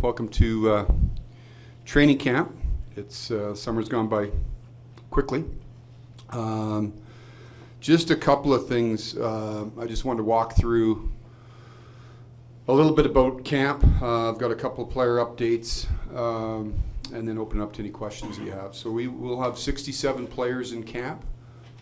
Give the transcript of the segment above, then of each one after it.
Welcome to uh, training camp. It's uh, summer's gone by quickly. Um, just a couple of things. Uh, I just wanted to walk through a little bit about camp. Uh, I've got a couple of player updates, um, and then open up to any questions you have. So we will have 67 players in camp.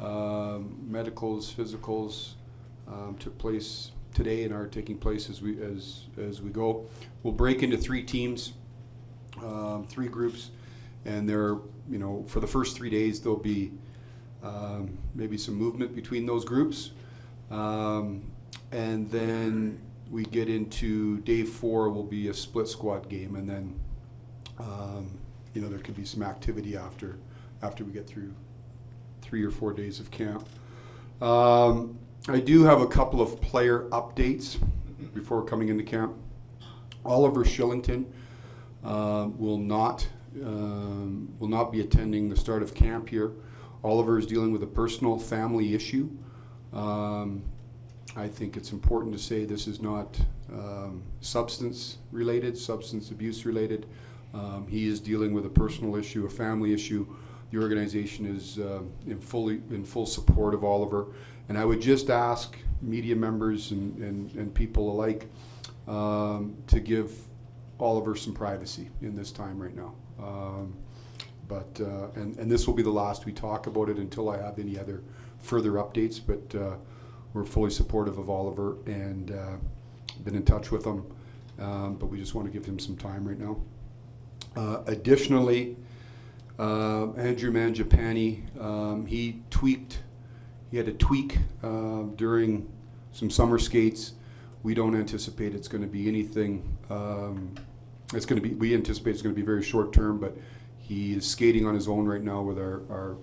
Um, medicals, physicals um, took place today and are taking place as we as as we go. We'll break into three teams, um, three groups, and there, you know, for the first three days there'll be um, maybe some movement between those groups, um, and then we get into day four will be a split squad game, and then um, you know there could be some activity after after we get through three or four days of camp. I do have a couple of player updates before coming into camp. Oliver Kylington uh, will not um, will not be attending the start of camp here. Oliver is dealing with a personal family issue. Um, I think it's important to say this is not um, substance related, substance abuse related. Um, he is dealing with a personal issue, a family issue. The organization is uh, in fully in full support of Oliver, and I would just ask media members and, and, and people alike um, to give Oliver some privacy in this time right now. Um, but uh, and and this will be the last we talk about it until I have any other further updates. But uh, we're fully supportive of Oliver and uh, been in touch with him. Um, but we just want to give him some time right now. Uh, additionally, uh, Andrew Mangiapane, um, he tweaked, he had a tweak uh, during some summer skates. We don't anticipate it's going to be anything, um, it's going to be, we anticipate it's going to be very short term, but he is skating on his own right now with our, our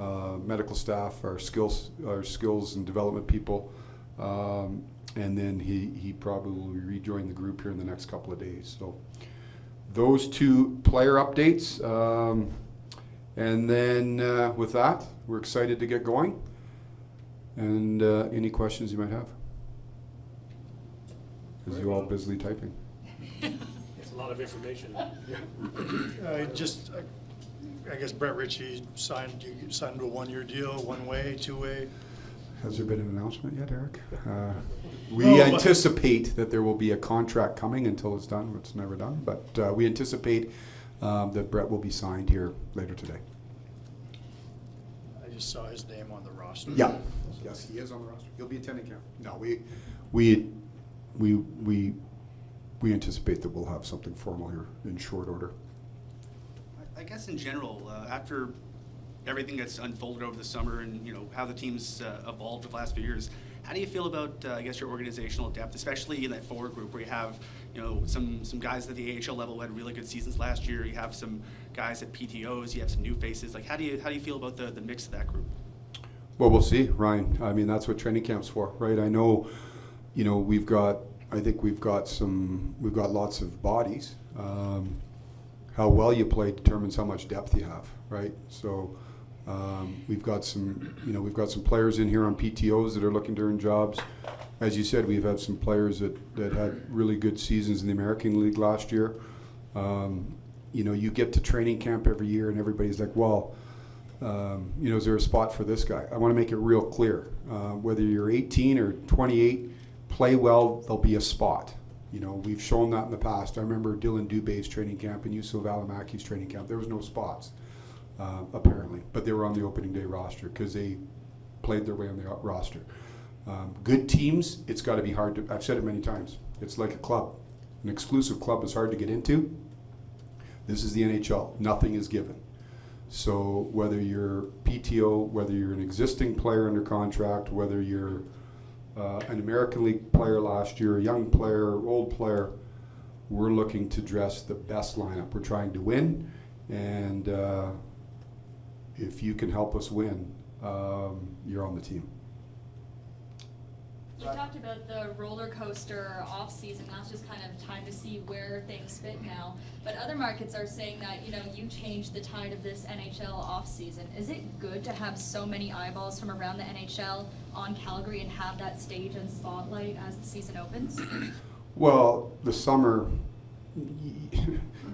uh, medical staff, our skills, our skills and development people. Um, and then he, he probably will rejoin the group here in the next couple of days. So those two player updates. Um, and then uh, with that, we're excited to get going. And uh, any questions you might have? As you all busily typing. It's a lot of information. Uh, Just, uh, I guess Brett Ritchie signed, you signed a one-year deal, one-way, two-way? Has there been an announcement yet, Eric? Uh, we No, but- anticipate that there will be a contract coming until it's done. It's never done, but uh, we anticipate um, that Brett will be signed here later today. I just saw his name on the roster. Yeah. Yes, he is on the roster. He'll be attending camp. No, we, we, we, we, we anticipate that we'll have something formal here in short order. I- I guess in general, uh, after everything that's unfolded over the summer and, you know, how the team's uh, evolved the last few years, how do you feel about, uh, I guess, your organizational depth, especially in that forward group where you have, you know, some, some guys at the AHL level who had really good seasons last year, you have some guys at PTOs, you have some new faces. Like, how do you, how do you feel about the, the mix of that group? Well, we'll see, Ryan. I mean, that's what training camp's for, right? I know, you know, we've got, I think we've got some, we've got lots of bodies. Um, how well you play determines how much depth you have, right? So um, we've got some, you know, we've got some players in here on PTOs that are looking to earn jobs. As you said, we've had some players that, that had really good seasons in the American League last year. Um, you know, you get to training camp every year and everybody's like, well, um, you know, is there a spot for this guy? I want to make it real clear. Uh, whether you're 18 or 28, play well, there'll be a spot. You know, we've shown that in the past. I remember Dillon Dubé's training camp and Juuso Välimäki's training camp. There was no spots, uh, apparently, but they were on the opening day roster because they played their way on the roster. Um, good teams, it's got to be hard to. I've said it many times. It's like a club. An exclusive club is hard to get into. This is the NHL. Nothing is given. So whether you're PTO, whether you're an existing player under contract, whether you're uh, an American League player last year, a young player, old player, we're looking to dress the best lineup. We're trying to win, and uh, if you can help us win, um, you're on the team. You talked about the roller coaster off season. It's just kind of time to see where things fit now. But other markets are saying that you know you changed the tide of this NHL off season. Is it good to have so many eyeballs from around the NHL on Calgary and have that stage and spotlight as the season opens? Well, the summer,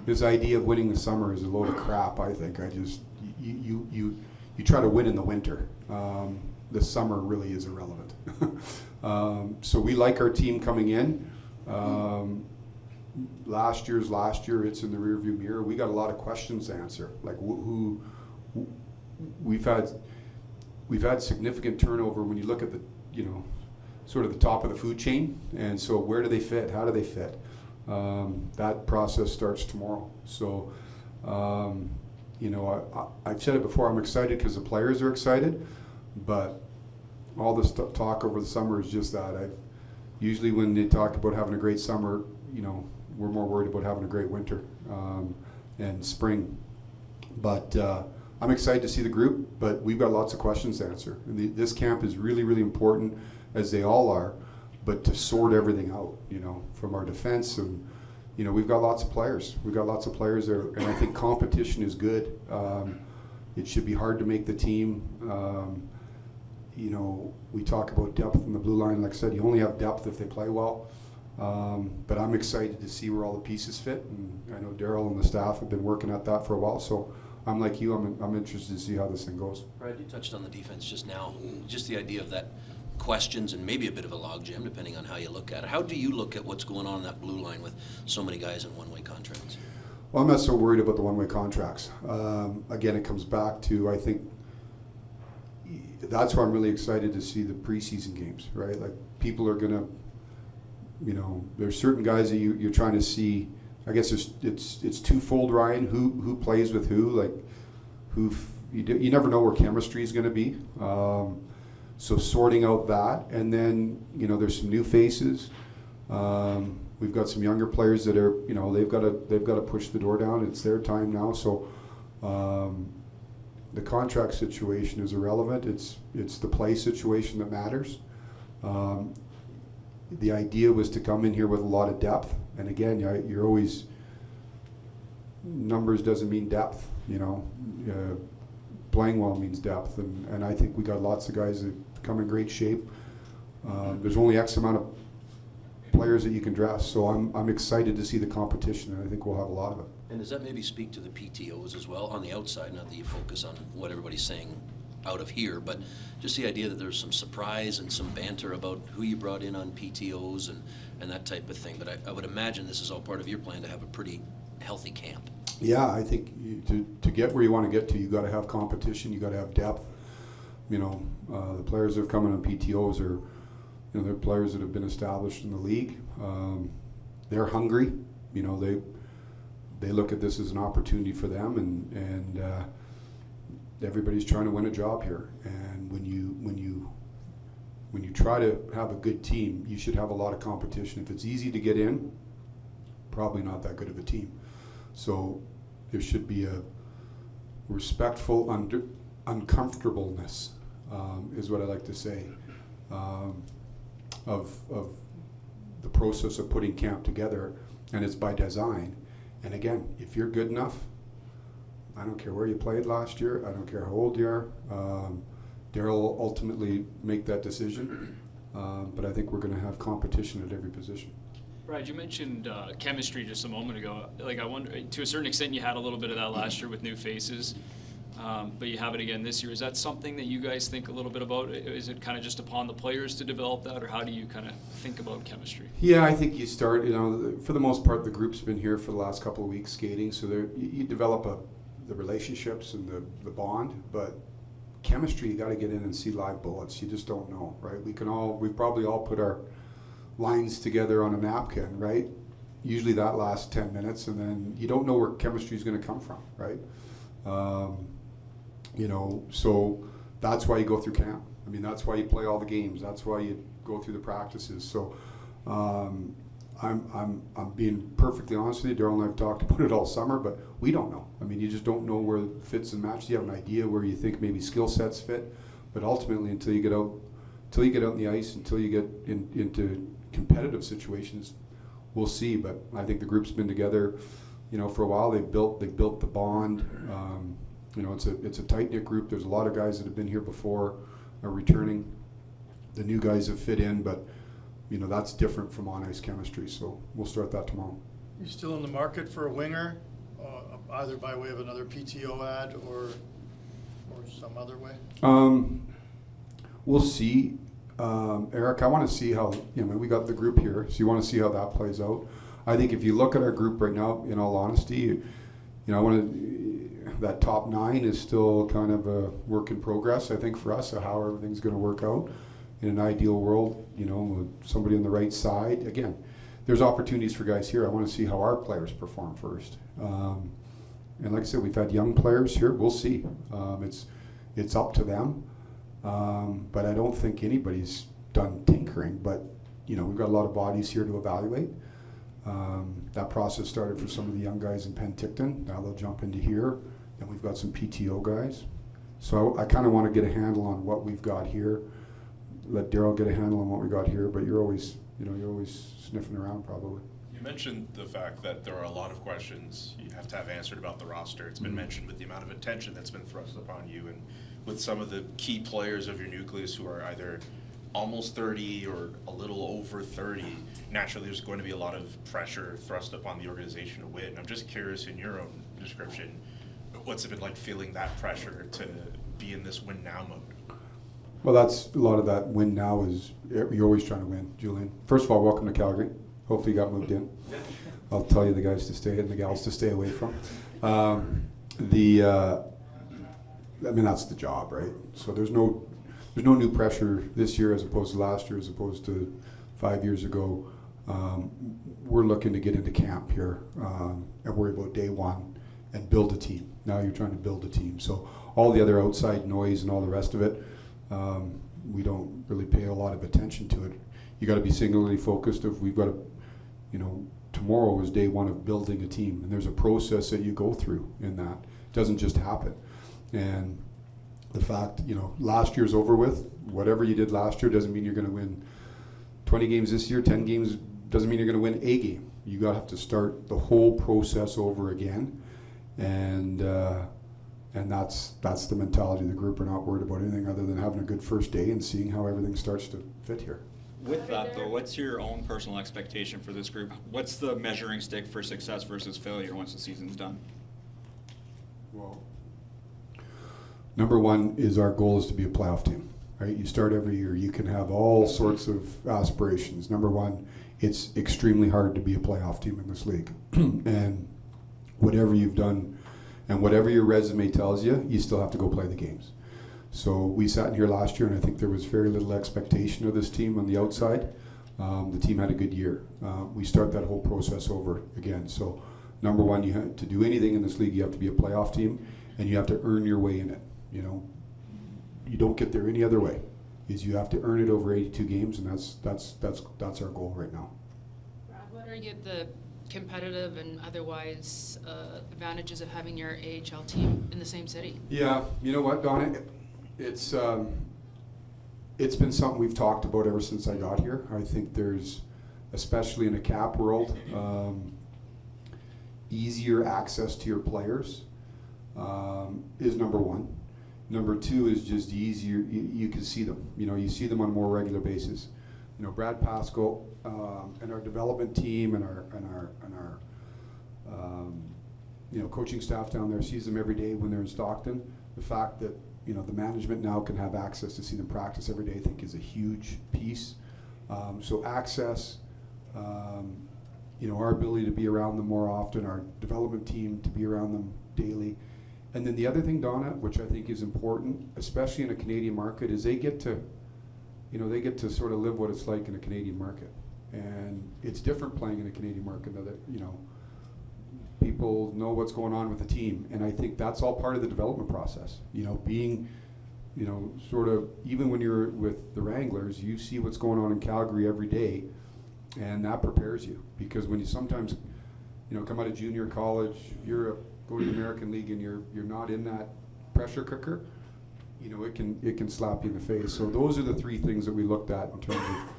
his idea of winning the summer is a load of crap. I think. I just you you you, you try to win in the winter. Um, the summer really is irrelevant. um, so we like our team coming in. Um, last year's last year. It's in the rearview mirror. We got a lot of questions to answer. Like wh- who, we've had we've had significant turnover when you look at the you know sort of the top of the food chain. And so where do they fit? How do they fit? Um, that process starts tomorrow. So, um, you know, I, I've said it before. I'm excited because the players are excited, but all this t- talk over the summer is just that. I usually when they talk about having a great summer, you know, we're more worried about having a great winter um, and spring. But uh, I'm excited to see the group, but we've got lots of questions to answer. And the, this camp is really, really important, as they all are, but to sort everything out, you know, from our defense and, you know, we've got lots of players. We've got lots of players there, and I think competition is good. Um, it should be hard to make the team. Um, you know, we talk about depth in the blue line. Like I said, you only have depth if they play well. Um, but I'm excited to see where all the pieces fit, and I know Darryl and the staff have been working at that for a while. So I'm like you. I'm, I'm interested to see how this thing goes. Brad, you touched on the defense just now, just the idea of that questions and maybe a bit of a logjam, depending on how you look at it. How do you look at what's going on in that blue line with so many guys in one-way contracts? Well, I'm not so worried about the one-way contracts. Um, again, it comes back to I think that's why I'm really excited to see the preseason games. Right, like people are gonna, you know, there's certain guys that you, you're trying to see. I guess it's it's it's twofold, Ryan. Who who plays with who? Like who you, do, you never know where chemistry is going to be. Um, so sorting out that, and then you know there's some new faces. Um, we've got some younger players that are you know they've got to they've got to push the door down. It's their time now. So um, the contract situation is irrelevant. It's it's the play situation that matters. Um, the idea was to come in here with a lot of depth, and again, you're always numbers doesn't mean depth. You know, uh, playing well means depth, and, and I think we got lots of guys that come in great shape. Uh, there's only X amount of players that you can dress, so I'm I'm excited to see the competition, and I think we'll have a lot of it. And does that maybe speak to the PTOs as well on the outside? Not that you focus on what everybody's saying out of here, but just the idea that there's some surprise and some banter about who you brought in on PTOs and, and that type of thing. But I, I would imagine this is all part of your plan to have a pretty healthy camp. Yeah, I think you, to, to get where you want to get to, you got to have competition. You got to have depth. You know, uh, the players that have come in on PTOs are, you know, they're players that have been established in the league. Um, they're hungry. You know, they they look at this as an opportunity for them, and and uh, everybody's trying to win a job here. And when you when you when you try to have a good team, you should have a lot of competition. If it's easy to get in, probably not that good of a team. So there should be a respectful under, uncomfortableness, um, is what I like to say, um, of, of the process of putting camp together, and it's by design. And again, if you're good enough, I don't care where you played last year, I don't care how old you are. Um, Darryl will ultimately make that decision, um, but I think we're going to have competition at every position. Brad, you mentioned uh, chemistry just a moment ago. Like, I wonder, to a certain extent, you had a little bit of that last year with new faces, um, but you have it again this year. Is that something that you guys think a little bit about? Is it kind of just upon the players to develop that, or how do you kind of think about chemistry? Yeah, I think you start. You know, for the most part, the group's been here for the last couple of weeks skating, so you, develop a the relationships and the the bond, but chemistry you got to get in and see live bullets. You just don't know, right? We can all we've probably all put our lines together on a napkin, right? Usually that lasts 10 minutes, and then you don't know where chemistry is going to come from, right? Um, you know, so that's why you go through camp. I mean, that's why you play all the games. That's why you go through the practices. So um, I'm, I'm, I'm being perfectly honest with you. Darryl and I have talked about it all summer, but we don't know. I mean, you just don't know where it fits and matches. You have an idea where you think maybe skill sets fit, but ultimately, until you get out, until you get out on the ice, until you get in, into competitive situations, we'll see. But I think the group's been together, you know, for a while. They've built they've built the bond. Um, you know, it's a it's a tight knit group. There's a lot of guys that have been here before, are returning. The new guys have fit in, but you know that's different from on ice chemistry. So we'll start that tomorrow. you still in the market for a winger, uh, either by way of another PTO ad or, or some other way? Um, we'll see. Um, Eric, I want to see how, you know, we got the group here, so you want to see how that plays out. I think if you look at our group right now, in all honesty, you know, I want to, that top nine is still kind of a work in progress, I think, for us, how everything's going to work out. In an ideal world, you know, somebody on the right side, again, there's opportunities for guys here. I want to see how our players perform first. Um, and like I said, we've had young players here. We'll see. Um, it's it's up to them. Um, but I don't think anybody's done tinkering. But you know, we've got a lot of bodies here to evaluate. Um, that process started for some of the young guys in Penticton. Now they'll jump into here. Then we've got some PTO guys. So I, I kind of want to get a handle on what we've got here. Let Darryl get a handle on what we got here. But you're always, you know, you're always sniffing around probably. You mentioned the fact that there are a lot of questions you have to have answered about the roster. It's been Mhm. mentioned with the amount of attention that's been thrust upon you and with some of the key players of your nucleus who are either almost 30 or a little over 30. Naturally, there's going to be a lot of pressure thrust upon the organization to win. I'm just curious, in your own description, what's it been like feeling that pressure to be in this win now mode? Well, that's a lot of that win now is you're always trying to win, Julian. First of all, welcome to Calgary. Hopefully, you got moved in. I'll tell you the guys to stay and the gals to stay away from. Um, the, uh, I mean, that's the job, right? So there's no, there's no new pressure this year as opposed to last year, as opposed to five years ago. Um, we're looking to get into camp here um, and worry about day one and build a team. Now you're trying to build a team. So all the other outside noise and all the rest of it, um, we don't really pay a lot of attention to it. You got to be singularly focused. If we've got to, you know, tomorrow is day one of building a team, and there's a process that you go through in that. It doesn't just happen. And the fact, you know, last year's over with. Whatever you did last year doesn't mean you're going to win 20 games this year. 10 games doesn't mean you're going to win a game. You got to have to start the whole process over again, and uh, and that's that's the mentality of the group. We're not worried about anything other than having a good first day and seeing how everything starts to fit here. With that though, what's your own personal expectation for this group? What's the measuring stick for success versus failure once the season's done? Well, number one is our goal is to be a playoff team, right? You start every year. You can have all sorts of aspirations. Number one, it's extremely hard to be a playoff team in this league, and whatever you've done, and whatever your resume tells you, you still have to go play the games. So we sat in here last year, and I think there was very little expectation of this team on the outside. Um, the team had a good year. Uh, we start that whole process over again. So, number one, you have to do anything in this league. You have to be a playoff team, and you have to earn your way in it. You know, you don't get there any other way. Is you have to earn it over 82 games, and that's that's that's that's our goal right now. Brad, what are you, the competitive and otherwise uh, advantages of having your AHL team in the same city? Yeah, you know what, Donna? It's um, it's been something we've talked about ever since I got here. I think there's, especially in a cap world, um, easier access to your players um, is number one. Number two is just easier. You, you can see them. You know, you see them on a more regular basis. You know, Brad Pascall um, and our development team and our and our and our um, you know coaching staff down there sees them every day when they're in Stockton. The fact that you know the management now can have access to see them practice every day, I think, is a huge piece. Um, so access, um, you know, our ability to be around them more often, our development team to be around them daily, and then the other thing, Donna, which I think is important, especially in a Canadian market, is they get to, you know, they get to sort of live what it's like in a Canadian market, and it's different playing in a Canadian market. That you know, people know what's going on with the team, and I think that's all part of the development process. You know, being, you know, sort of even when you're with the Wranglers, you see what's going on in Calgary every day, and that prepares you because when you sometimes, you know, come out of junior college, you're a, go to the American League and you're you're not in that pressure cooker. You know, it can it can slap you in the face. So those are the three things that we looked at in terms of.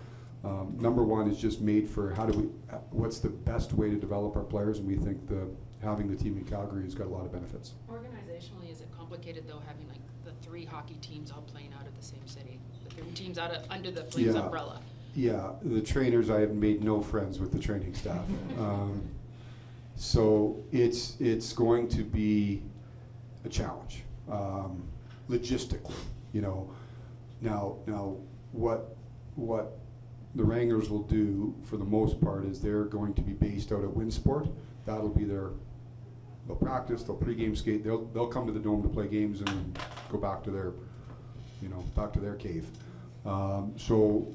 Um, number one is just made for how do we, what's the best way to develop our players, and we think the having the team in Calgary has got a lot of benefits. Organizationally, is it complicated though, having like the three hockey teams all playing out of the same city? The three teams out of, under the Flames Yeah. umbrella? Yeah, the trainers, I have made no friends with the training staff. Um, So it's, it's going to be a challenge, um, logistically, you know. Now, now, what, what the Wranglers will do for the most part is they're going to be based out at Winsport. That'll be their, they'll practice, they'll pregame skate, they'll, they'll come to the dome to play games and go back to their, you know, back to their cave. Um, so,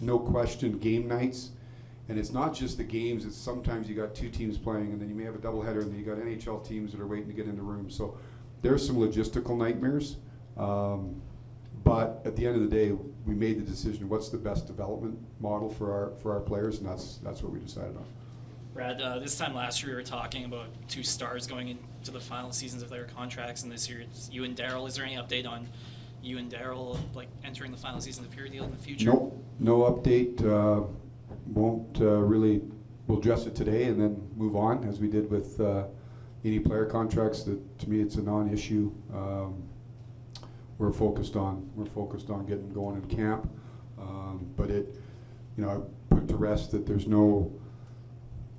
no question, game nights, and it's not just the games, it's sometimes you got two teams playing, and then you may have a doubleheader, and then you got NHL teams that are waiting to get into rooms. So, there's some logistical nightmares. Um, but at the end of the day, we made the decision, what's the best development model for our, for our players, and that's, that's what we decided on. Brad, uh, this time last year we were talking about two stars going into the final seasons of their contracts, and this year it's you and Darryl. Is there any update on you and Darryl like entering the final season of your deal in the future? Nope, no update, uh, won't, uh, really, we'll address it today and then move on, as we did with, uh, any player contracts, that, to me, it's a non-issue. Um, we're focused on, we're focused on getting going in camp, um, but it, you know, I put to rest that there's no,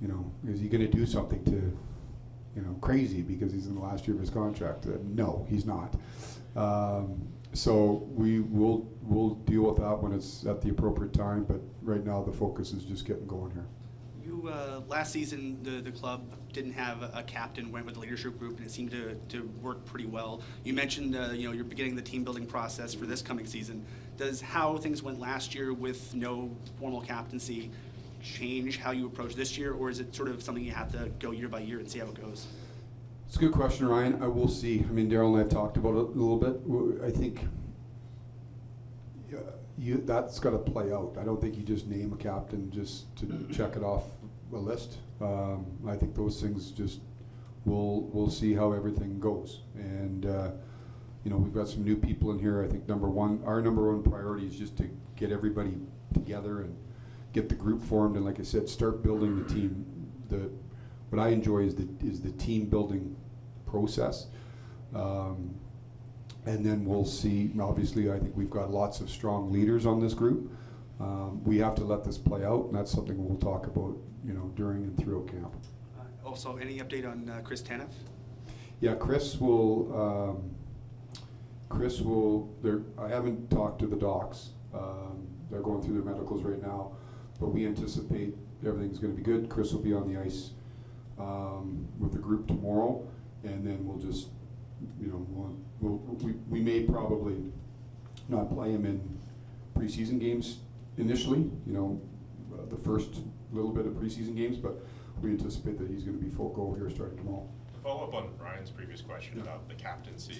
you know, is he gonna do something to, you know, crazy because he's in the last year of his contract? Uh, no, he's not. Um, so we will, we'll deal with that when it's at the appropriate time, but right now the focus is just getting going here. You, uh, last season, the, the club didn't have a, captain, went with the leadership group, and it seemed to, to work pretty well. You mentioned, uh, you know, you're beginning the team building process for this coming season. Does how things went last year with no formal captaincy change how you approach this year, or is it sort of something you have to go year by year and see how it goes? It's a good question, Ryan. I will see. I mean, Darryl and I have talked about it a little bit. I think yeah, you, that's got to play out. I don't think you just name a captain just to check it off a list. Um, I think those things just we'll we'll see how everything goes. And uh, you know, we've got some new people in here. I think number one, our number one priority is just to get everybody together and get the group formed. And like I said, start building the team. The what I enjoy is the is the team building process. Um, and then we'll see. Obviously, I think we've got lots of strong leaders on this group. Um, we have to let this play out, and that's something we'll talk about, you know, during and throughout camp. Uh, Also, any update on uh, Chris Tanev? Yeah, Chris will. Um, Chris will. There, I haven't talked to the docs. Um, they're going through their medicals right now, but we anticipate everything's going to be good. Chris will be on the ice um, with the group tomorrow, and then we'll just, you know, we'll, we'll, we we may probably not play him in preseason games initially. You know, uh, the first little bit of preseason games, but we anticipate that he's going to be full go here starting tomorrow. To follow up on Ryan's previous question Yeah. about the captaincy,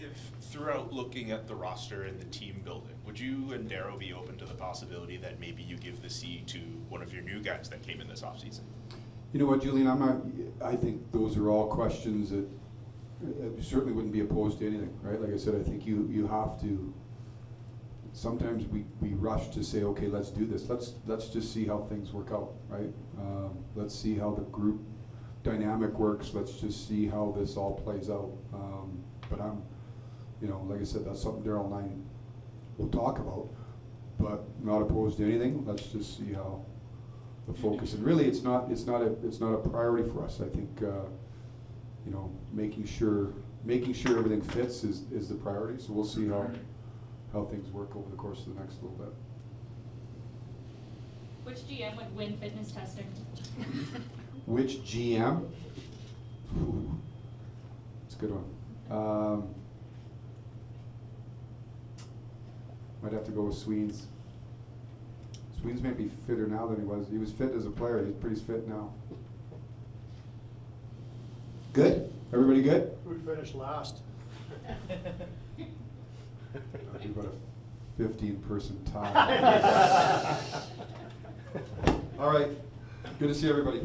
if throughout looking at the roster and the team building, would you and Darryl be open to the possibility that maybe you give the C to one of your new guys that came in this offseason? You know what, Julian, I'm not, I think those are all questions that, I certainly wouldn't be opposed to anything, right? Like I said, I think you, you have to, sometimes we, we rush to say, okay, let's do this, let's, let's just see how things work out, right? Um, let's see how the group dynamic works, let's just see how this all plays out. Um, but I'm, you know, like I said, that's something Darryl and I will talk about, but not opposed to anything, let's just see how the focus, and really, it's not, it's not a, it's not a priority for us, I think, uh, you know, making sure, making sure everything fits is, is the priority, so we'll see how, how things work over the course of the next little bit. Which GM would win fitness testing? Which GM? Ooh, It's a good one. Um, Might have to go with Sweens. Sweens may be fitter now than he was. He was fit as a player. He's pretty fit now. Good? Everybody good? Who finished last? That'd be about a fifteen-person tie. All right. Good to see everybody.